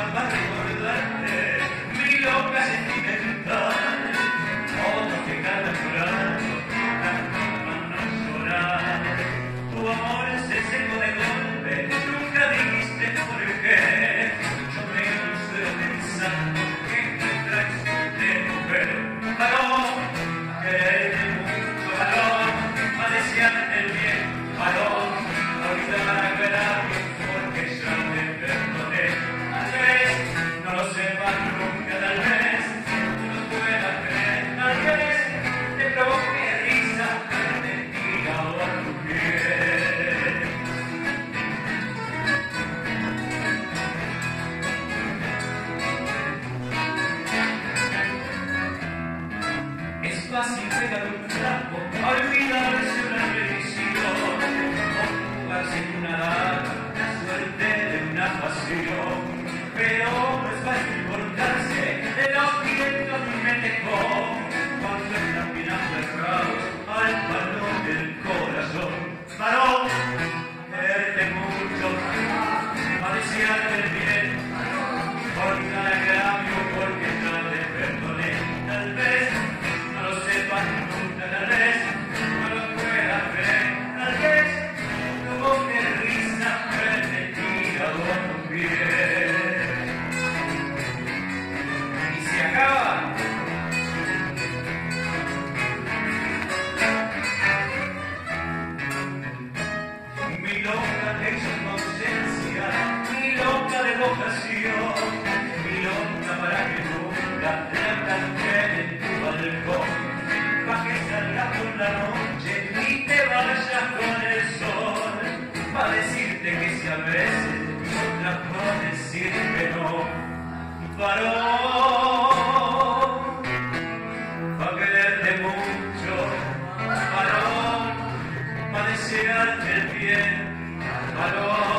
Amen. Thank you. mi loca de inconsciencia, mi loca de vocación, mi loca para que nunca la canté en tu balcón, para que salgas por la noche y te vayas con el sol, para decirte que si a veces otras no decir que no, varón. Varón, pa'